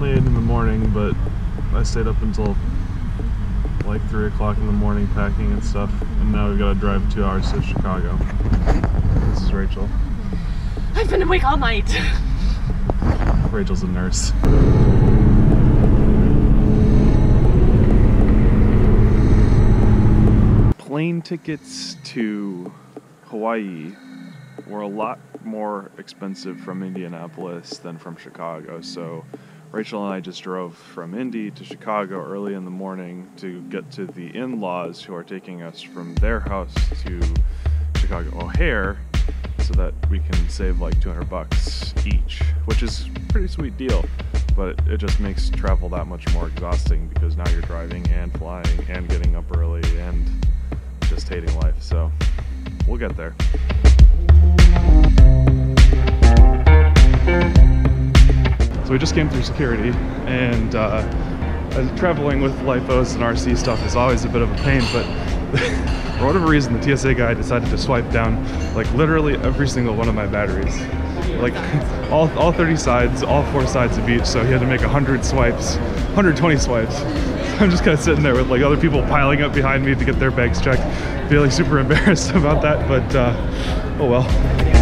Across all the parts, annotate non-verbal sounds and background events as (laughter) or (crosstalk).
morning, but I stayed up until like 3 o'clock in the morning packing and stuff, and now we've got to drive two hours to Chicago. This is Rachel. I've been awake all night. Rachel's a nurse. Plane tickets to Hawaii were a lot more expensive from Indianapolis than from Chicago. So Rachel and I just drove from Indy to Chicago early in the morning to get to the in laws who are taking us from their house to Chicago O'Hare so that we can save like 200 bucks each, which is a pretty sweet deal. But it just makes travel that much more exhausting because now you're driving and flying and getting up early and just hating life. So we'll get there. So we just came through security, and uh, traveling with LiPos and RC stuff is always a bit of a pain, but (laughs) for whatever reason, the TSA guy decided to swipe down like literally every single one of my batteries. Like (laughs) all, all 30 sides, all four sides of each, so he had to make 100 swipes, 120 swipes. (laughs) I'm just kind of sitting there with like other people piling up behind me to get their bags checked, feeling super embarrassed about that, but uh, oh well.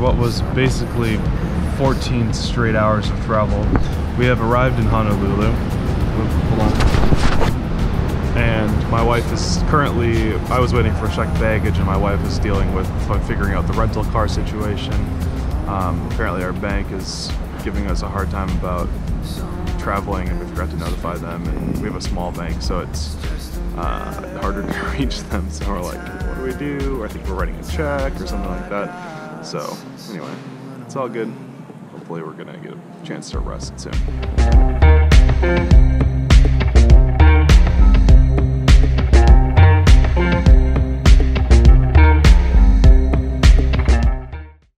Was basically 14 straight hours of travel. We have arrived in Honolulu. And my wife is currently, I was waiting for checked baggage and my wife is dealing with figuring out the rental car situation. Um, apparently our bank is giving us a hard time about traveling and we forgot to notify them and we have a small bank so it's uh, harder to (laughs) reach them so we're like what do we do I think we're writing a check or something like that so, anyway, it's all good. Hopefully, we're gonna get a chance to rest soon.